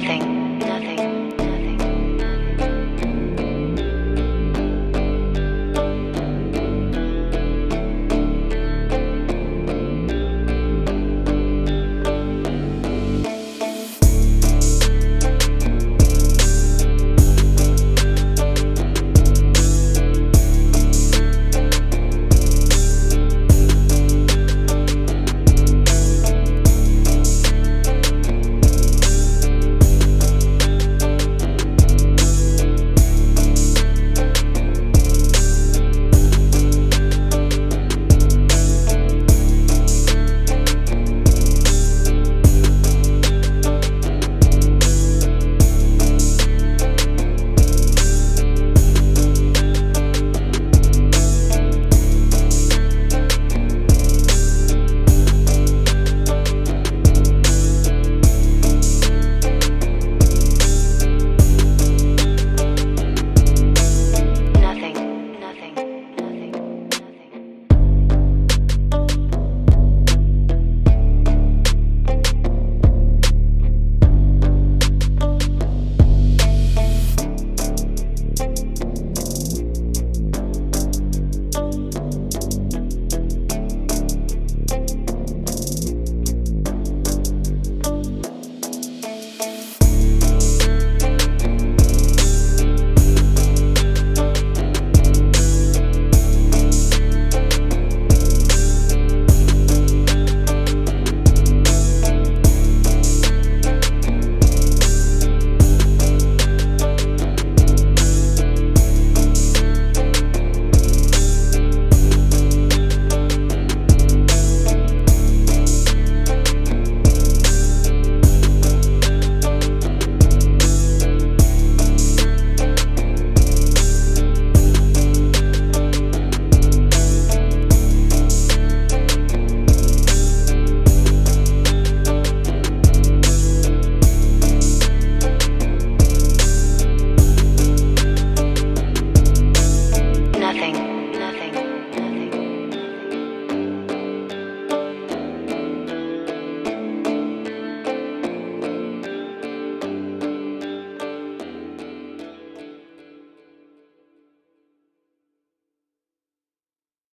nothing.